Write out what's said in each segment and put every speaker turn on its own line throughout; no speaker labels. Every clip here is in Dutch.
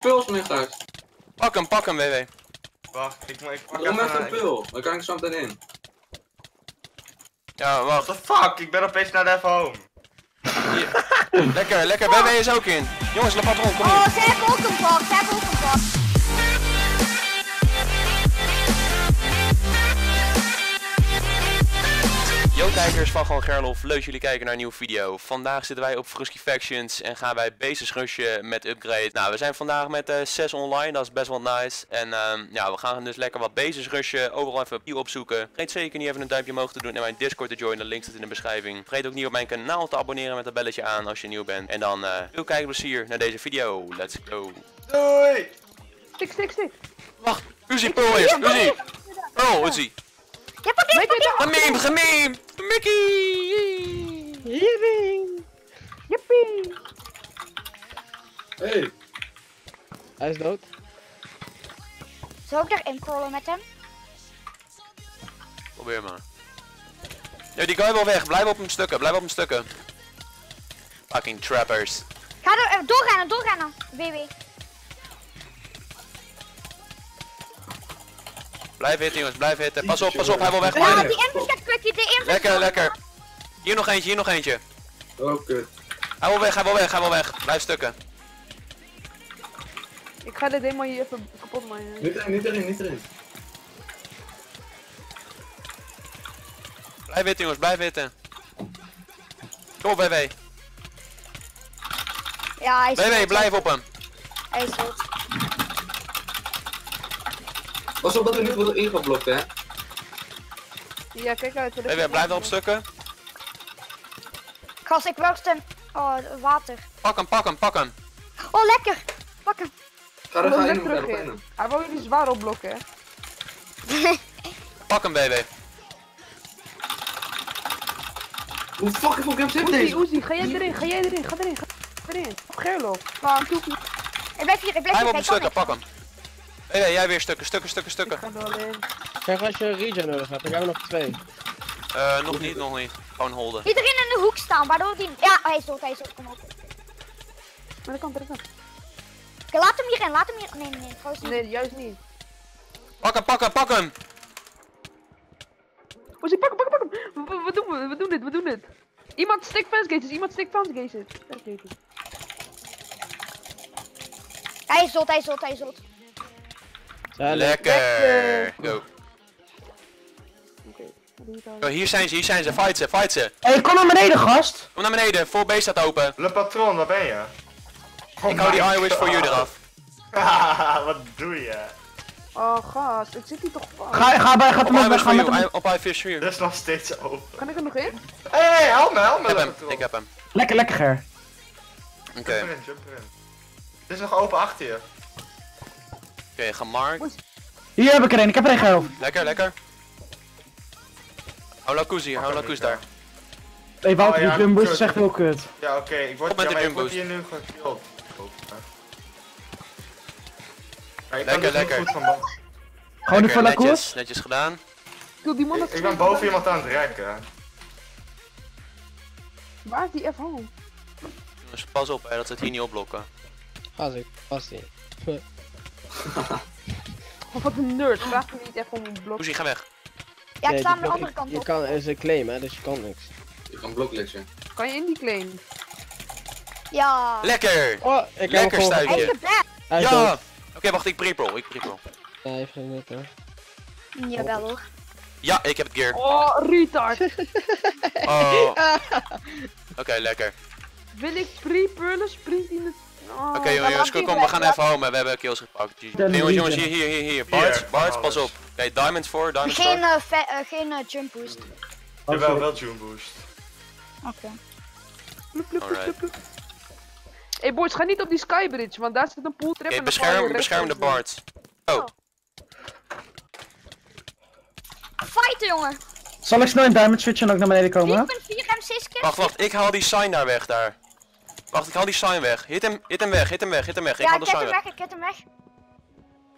Puls meer thuis.
Pak hem, pak hem, WW.
Wacht, ik, ik pak
Doe me even een pul. Dan kan ik zo meteen in.
Ja,
What
wacht.
the fuck, ik ben opeens naar Dev Home.
Hier. Lekker, lekker. WW is ook in. Jongens, de patron, kom
Oh,
hier.
ze hebben ook een box. Ze hebben ook een
kijkers van Gewoon Gerlof, leuk dat jullie kijken naar een nieuwe video. Vandaag zitten wij op Frusky Factions en gaan wij basis rushen met upgrade. Nou, we zijn vandaag met eh 6 online, dat is best wel nice. En ehm, ja, we gaan dus lekker wat basis rushen, overal even opnieuw opzoeken. Vergeet zeker niet even een duimpje omhoog te doen en mijn Discord te joinen, de link staat in de beschrijving. Vergeet ook niet op mijn kanaal te abonneren met dat belletje aan als je nieuw bent. En dan eh veel kijkplezier naar deze video, let's go.
Doei!
Stik, stik, stik.
Wacht, Uzi, Pearl is, Uzi! Pearl, Uzi! Gemeen, gemeen! Mickey!
Hierin. Jippie.
Hey.
Hij is dood.
Zou ik erin crawlen met hem?
Probeer maar. Ja, die guy wil weg. Blijf op hem stukken. Blijf op hem stukken. Fucking trappers.
Ga er eh, doorrennen, doorrennen. WW.
Blijf hitten jongens, blijf hitten. Pas op, pas op, hij wil weg.
Ja, die gaat de.
Lekker, lekker. Hier nog eentje, hier nog eentje.
Oh, kut.
Hij wil weg, hij wil weg, hij wil weg. Blijf stukken.
Ik ga dit helemaal hier even kapot maken.
Niet erin, niet erin, niet erin.
Blijf hitten jongens, blijf hitten. Kom op WW.
Ja, hij is
WW, blijf op hem.
Hij is dood.
Pas op dat we niet worden ingeblokt, hè.
Ja, kijk uit.
WW, blijf erop stukken.
Gast, ik word hem. Oh, water.
Pak hem, pak hem, pak hem.
Oh, lekker. Pak hem.
Ga er ga
net
in,
terug
er
in. Hij wou jullie zwaar opblokken, hè.
Pak hem WW.
Hoe fucking veel games heeft
Oezie,
deze?
Oezie, ga jij erin, ga jij erin, ga erin, ga erin. Op Gerlof.
Ik blijf hier, ik blijf
Hij
hier.
wil op hem stukken, pak
niks.
Hem. WW, jij weer stukken, stukken, stukken,
Ik
stukken.
er.
Zeg als je een regen nodig hebt, dan gaan we nog twee.
Eh, nog niet, nog niet. Gewoon holden.
Iedereen in de hoek staan, waardoor die... Ja, hij is dood, hij is dood. Kom op.
Maar dat kan, dat kan.
Oké, laat hem hierin, laat hem hier... Nee, nee, nee, trouwens niet.
Nee, juist niet.
Pak hem, pak hem, pak hem.
Oezie, pak hem, pak hem, pak hem. Wat- Wat doen we? We doen dit, we doen dit. Iemand stick fence gates, iemand stick fence gates. Fence gates.
Hij is dood, hij is dood, hij is dood.
Lekker.
Lekker.
Go. Oh, hier zijn ze, hier zijn ze. Fight ze, fight ze.
Hé, kom naar beneden, gast!
Kom naar beneden, voor base staat open.
Le Patron, waar ben je?
ik hou die Irish voor you eraf.
Haha, wat doe je?
Oh, gast, ik zit hier toch vast.
Ga, ga bij, ga
Op
hem ga met hem.
Op Irish for you.
Dat is nog steeds open.
Kan ik er nog in?
Hé, hey, help me, help
Ik
me,
heb
Le
hem, ik heb hem.
Lekker, lekker, Ger.
Oké,
Jump erin, jump erin. Het is nog open achter je.
Oké, gemarkt.
Hier heb ik er een, ik heb er een, Gerlof.
Lekker, lekker. Hou Lakoes hier, hou
niet,
daar.
Hé, Wouter,
Oh, ja,
die jumboost
kut.
is echt heel kut.
Ja, oké, ik word,
met de
ik word hier nu gekillt.
Lekker,
dus
lekker.
Gewoon
Lekker,
even
netjes,
koers.
netjes gedaan.
Kill die man
Ik,
dat
ik ben boven iemand aan het rekken.
Waar is die F home?
Dus pas op hè, dat ze het hier niet opblokken.
Ga ik, vast niet.
Oh, wat een nerd, vraag me niet even om een blok.
Oezie, ga weg.
Ja, ik
Nee,
sta aan de
blok-
andere kant
Je
op.
kan, is een claim, hè, dus je kan niks.
Je kan bloklitsen.
Kan je in die claim?
Ja.
Lekker!
Oh, ik heb
Lekker.
Hij is
Ja! Oké, wacht, ik pre-roll, ik pre-roll.
Ja, hij heeft geen nut, hoor.
Jawel hoor.
Ja, ik heb het gear.
Oh, retard!
Oh. Oké, lekker.
Wil ik pre-pullen, sprint Oh.
Oké jongens,
laat
kom, we gaan even home, we hebben kills gepakt. Nee, jongens, jongens, hier, hier, hier, hier.
Hier,
Barts,
alles.
pas op. Oké, diamonds voor, diamonds
Geen,
voor.
eh, eh, geen eh, jump boost.
Oh,
Jawel, wel June boost.
Oké.
Plup. Hey boys, ga niet op die skybridge, want daar zit een pool trap
Oké,
en
bescherm, bescherm de
over.
Barts. Oh,
Fighten jongen.
Zal ik snel in diamond switchen en ook naar beneden komen?
4.4 M6 keer.
wacht, wacht, ik haal die sign daar weg, daar. Wacht, ik haal die sign weg. Hit hem, hit hem weg, hit hem weg, hit hem weg. Ik
Ja,
haal de sign
hem
weg.
weg, ik heb hem weg.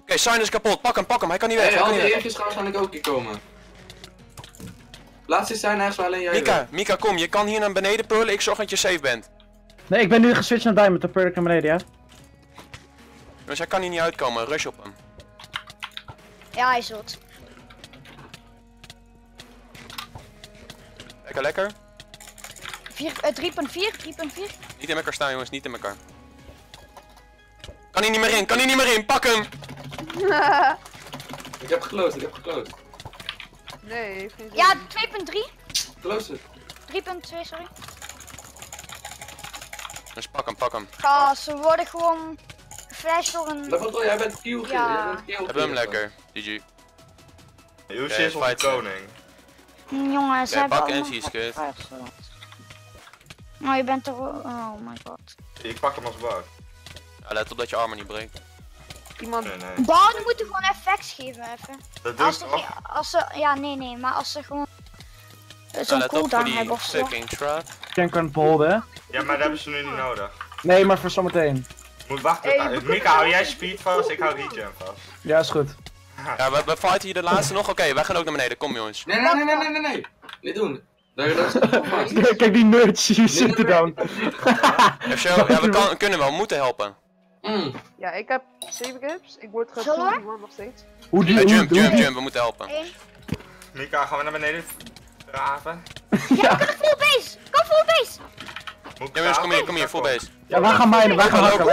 Oké, sign is kapot. Pak hem, pak hem. Hij kan niet weg,
Hé,
hij kan
die
niet weg.
gaan waarschijnlijk ook hier komen. Laatste zijn ergens waar alleen jij
Mika, Mika, kom. Je kan hier naar beneden pullen. Ik zorg dat je safe bent.
Nee, ik ben nu geswitcht naar diamond, dan pur ik naar beneden, ja?
Jongens, hij kan hier niet uitkomen. Rush op hem.
Ja, hij is dood.
Lekker, lekker.
Vier- eh, 3.4, 3.4.
Niet in elkaar staan, jongens. Niet in elkaar. Kan hij niet meer in. Kan hij niet meer in. Pak hem.
Ik heb geclosed, ik heb geclosed.
nee, geen zin.
Ja, 2.3.
Close het.
3.2, sorry.
Dus pak hem, pak hem.
Ja, ze worden gewoon geflasht door een...
Level jij bent kill
Ja.
jij bent kill
Hebben hem lekker. GG.
Yoshi
Oké,
is koning.
Jongens, ze hebben
pak en is.
Nou, je bent er... Oh my god.
Ik pak hem als bug.
Ja, let op dat je armor niet breekt.
Iemand...
Nee, nee.
Bouwen moeten gewoon effects geven even.
Dat doe ik
Als ze,
toch?
als ze... Ja, nee, nee, maar als ze gewoon... eh,
Ja,
Zo'n
voor
cooldown
die
hebben of zo.
trap.
Kan holden, hè?
Ja, maar dat hebben ze nu niet nodig.
Nee, maar voor zometeen.
Moet wachten.
Hey, we
Mika, hou jij speed vast, ik hou regen vast.
Ja, is goed.
Ja, we, we fighten hier de laatste nog. Oké, wij gaan ook naar beneden. Kom jongens.
Nee, nee, nee, nee, nee, nee, nee. Niet doen. Daar, daar
Kijk die nerds, die zitten dan.
FCO, ja, we kan, kunnen wel, we moeten helpen.
Mm.
Ja, ik heb 7 gaps, ik word gevoeld, nog steeds.
Hoe die, hey,
jump, jump, jump, we moeten helpen.
Mika, gaan we naar beneden draven?
ja, ja, ik kan full base! Kom full base!
Ja, jongens, kom hier, kom hier, full base.
Ja, wij gaan mijnen, wij gaan lopen.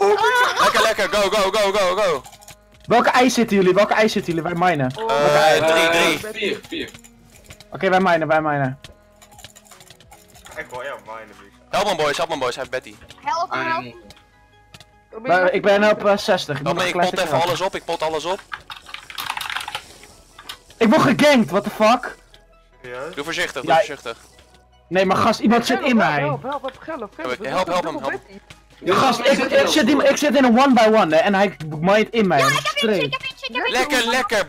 Lekker, lekker, go, go, go, go, go.
Welke ijs zitten jullie? Welke ijs zitten jullie? Wij
mijnen. 3,
3.
4,
4. Oké,
wij minen, wij minen.
Ik hoor jou minen,
Help me boys, help me boys, hij heeft Betty.
Help me, help
me.
Ik ben op eh, uh, 60. Ik,
ik pot even alles op, ik pot alles op.
Ik word gegankt, what the fuck?
Ja.
Doe voorzichtig, doe voorzichtig.
Nee, maar gast, iemand zit in mij.
Help, help, help, help, help,
help, hem, help.
Gast, ik, zit in, ik zit in een one-by-one hè en hij might in mij.
Ja, ik heb iets, ik heb iets, ik heb
Lekker, lekker!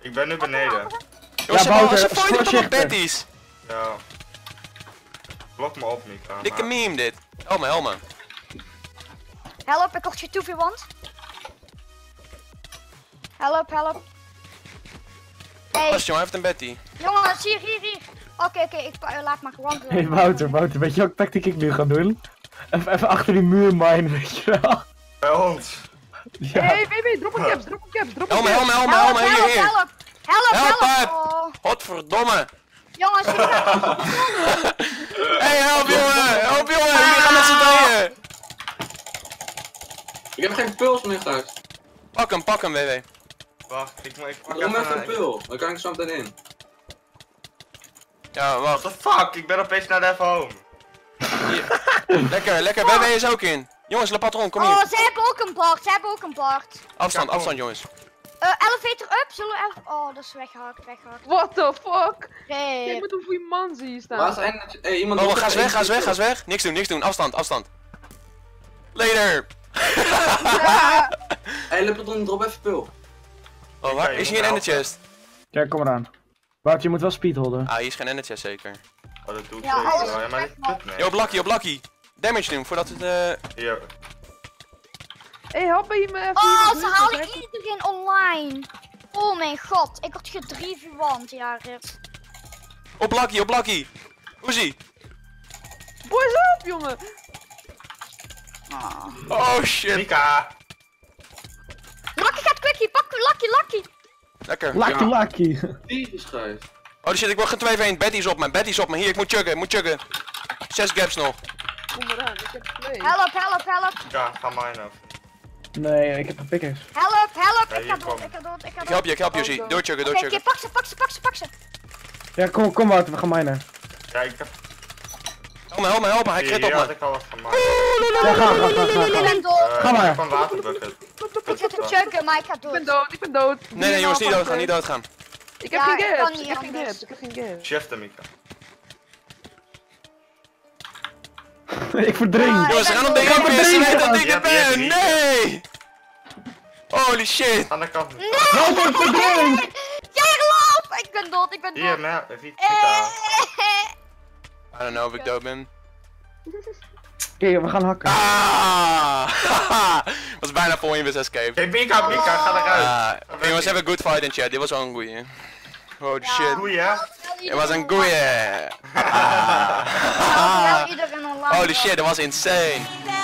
Ik ben nu beneden.
Jongens, ze
Wouter,
ze fighten toch. Betty's.
Ja. Blok me op, Mika.
Dikke meme dit. Help me, help me.
Help, ik kocht je 2 v 1 Help, help. Hey,
Gast, jongen, hij heeft een Betty.
jongens, hier, hier, hier. Oké, oké, ik laat maar gewoon.
Hé hey, Wouter, Wouter, weet je welke tactiek ik nu ga doen? Even, even achter die muur minen, weet je wel.
Bij ons.
Ja.
Hey, baby, drop een caps, drop een caps, drop een
Help me,
caps.
help me, help me, help me. Hier, hier.
help, help,
Help,
help.
help.
Oh,
Godverdomme.
jongens, ik ga-
Hey, help jongen, help jongen. Jullie gaan met z'n drieën.
Ik heb geen puls meer, gast.
Pak hem, pak hem, WW.
Wacht, ik, moet- ik pak
even
even
een pul. Dan kan ik zo meteen in.
Ja,
What
wacht.
the fuck, ik ben opeens naar de home.
Lekker, lekker. WW is ook in. Jongens, Le Patron, kom
oh,
hier.
ze hebben ook een bord, ze hebben ook een bord.
Afstand,
Ja, kom.
afstand jongens.
Eh, elevator up, zullen we even... Oh, dat is weggehakt, weggehakt.
What the fuck?
Nee.
Kijk met hoeveel man zie je staan.
eindelijk... Hey, iemand...
Oh, ga eens weg, ga eens weg, ga eens weg. Niks doen, niks doen. Afstand, afstand. Later.
Hey, Lepperdon, drop even pul.
Oh, waar? Is hier een ender chest?
Ja, kom eraan. Wouter, je moet wel speed holden.
Ah, hier is geen ender chest zeker.
Oh, dat doet
Ja,
zeker. Ja, maar.
Yo, Blakkie, yo, Blakkie. Damage doen voordat het eh...
Hier.
Hey, help me me even.
Oh,
hier
ze halen iedereen online. Oh mijn god, ik word ja, rip.
Op Blakkie, op Blakkie. Oezie.
Boys up, jongen.
Oh shit.
Mika!
Lucky gaat quickie, pak Lucky, Lucky.
Lekker.
Lucky,
Ja.
lucky.
Die is gijs.
Oh shit, ik word geen 2 1 Betty is op me, Betty is op me. Hier, ik moet chuggen, ik moet chuggen. Zes gaps nog.
Kom eraan, ik heb twee.
Help, help, help.
Mika, ga minen.
Nee, ik heb een pickers.
Help, help.
Ja,
Ik ga dood, ik ga dood, ik ga
Ik
dood.
help je, ik help je,
Oh,
zie.
Oké, oké,
doorchuggen.
pak ze, pak ze, pak ze, pak ze.
Ja, kom, kom Wouter, we gaan minen.
Ja, ik heb...
Help me, help me, help me. Hij
hier
op
had
me.
ik al wat geminen.
Ja, ga, ga, ga, ga,
Ik ben dood.
Ga maar.
Ik heb een waterbucket.
Ik zit te chuggen, maar ik ga
Ik ben
dood.
dood, ik ben dood.
Nee, nee jongens, niet doodgaan, niet doodgaan.
Ik heb geen
ik niet
ik heb geen gaps, ik heb geen gaps.
Shiften, Mika.
ik verdring.
Ah,
Jongens, ze gaan op de ramp, ze weten dat er ben. Nee! Holy shit.
Aan de kant.
Verdring!
Jij loopt! Ik ben dood, ik ben
Hier,
dood.
Mel. Riet, Mika.
Eh,
I don't know of ik dood ben.
Oké, we gaan hakken.
Ah! was bijna voor je was escape.
Hey, Mika, Mika, ga eruit.
Ah, oké, jongens, hebben een good fight in chat. Dit was wel een goeie. Holy
Ja.
shit.
Goeie, hè?
Het was een goeie.
Nou, wel iedereen online.
Holy shit, dat was insane.